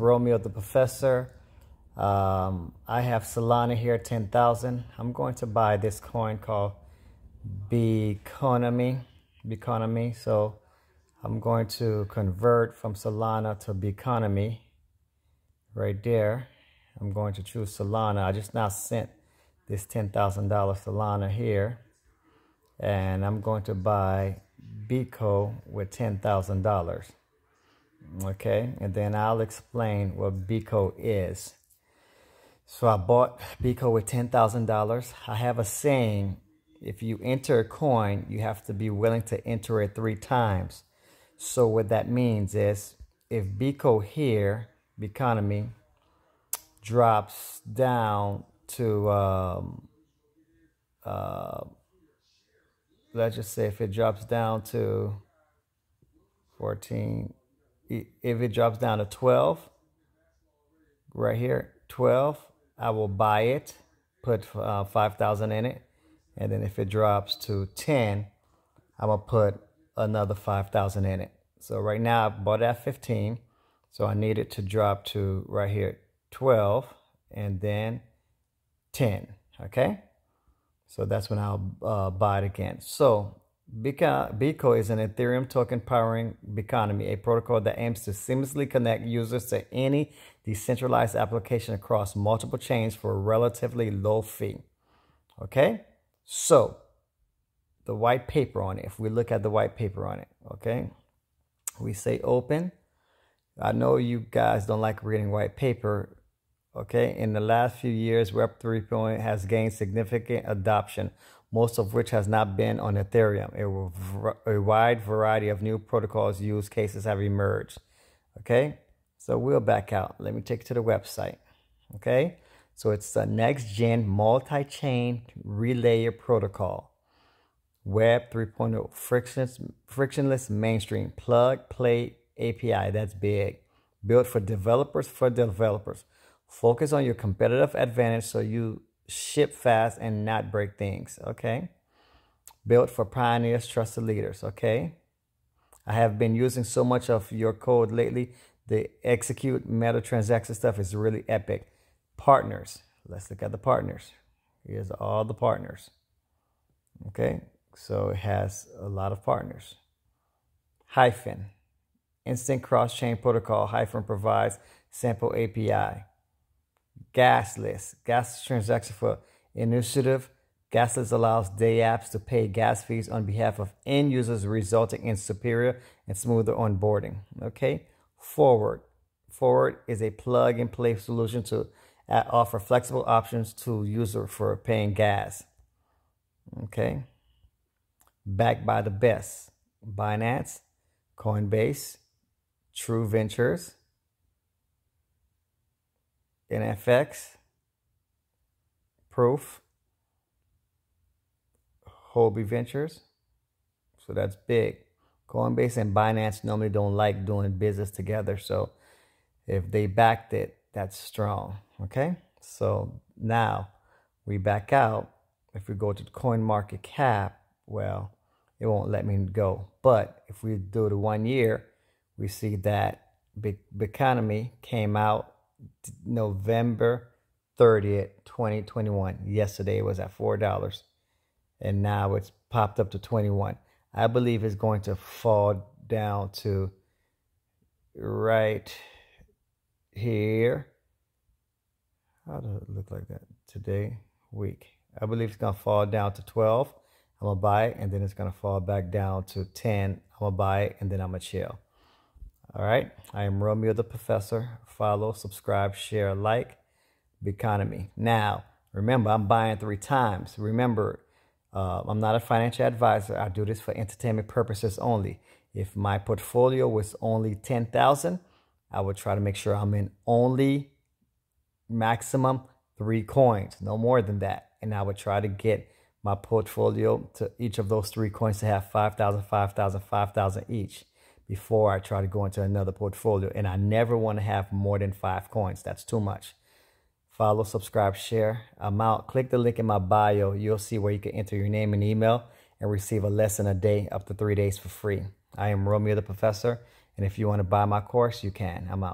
Romeo the Professor. Um, I have Solana here, 10,000. I'm going to buy this coin called Biconomy. Biconomy. So I'm going to convert from Solana to Biconomy right there. I'm going to choose Solana. I just now sent this $10,000 Solana here. And I'm going to buy BICO with $10,000. Okay, and then I'll explain what Bico is. So I bought Bico with $10,000. I have a saying, if you enter a coin, you have to be willing to enter it three times. So what that means is if Bico here, Biconomy, drops down to, um, uh, let's just say if it drops down to 14, if it drops down to 12, right here, 12, I will buy it, put uh, 5,000 in it. And then if it drops to 10, I'm to put another 5,000 in it. So right now I bought it at 15. So I need it to drop to right here, 12 and then 10. Okay. So that's when I'll uh, buy it again. So BICO is an Ethereum token powering Biconomy, a protocol that aims to seamlessly connect users to any decentralized application across multiple chains for a relatively low fee. Okay, so the white paper on it, if we look at the white paper on it, okay, we say open. I know you guys don't like reading white paper. Okay, in the last few years, Web 3.0 has gained significant adoption most of which has not been on Ethereum. A, a wide variety of new protocols use cases have emerged. Okay, so we'll back out. Let me take you to the website. Okay, so it's the next gen multi chain relayer protocol. Web 3.0 frictionless, frictionless mainstream plug play API. That's big. Built for developers for developers. Focus on your competitive advantage so you ship fast and not break things, okay? Built for pioneers, trusted leaders, okay? I have been using so much of your code lately. The execute meta transaction stuff is really epic. Partners. Let's look at the partners. Here's all the partners. Okay, so it has a lot of partners. Hyphen. Instant cross chain protocol. Hyphen provides sample API. Gasless. Gas transaction for initiative. Gasless allows dApps to pay gas fees on behalf of end users, resulting in superior and smoother onboarding. Okay. Forward. Forward is a plug and play solution to uh, offer flexible options to user for paying gas. Okay. Backed by the best Binance, Coinbase, True Ventures, NFX, Proof, Huobi Ventures. So that's big. Coinbase and Binance normally don't like doing business together. So if they backed it, that's strong. Okay. So now we back out. If we go to coin market cap, well, it won't let me go. But if we do the one year, we see that Biconomy came out November 30th, 2021. Yesterday it was at $4 and now it's popped up to 21. I believe it's going to fall down to right here. How does it look like that? Today, week. I believe it's going to fall down to 12. I'm going to buy it and then it's going to fall back down to 10. I'm going to buy it and then I'm going to chill. All right. I am Romeo the Professor. Follow, subscribe, share, like. Biconomy. Now, remember, I'm buying three times. Remember, uh, I'm not a financial advisor. I do this for entertainment purposes only. If my portfolio was only 10,000, I would try to make sure I'm in only maximum three coins, no more than that. And I would try to get my portfolio to each of those three coins to have 5,000, 5,000, 5,000 each before I try to go into another portfolio. And I never want to have more than five coins. That's too much. Follow, subscribe, share. I'm out. Click the link in my bio. You'll see where you can enter your name and email and receive a lesson a day up to three days for free. I am Romeo the Professor. And if you want to buy my course, you can. I'm out.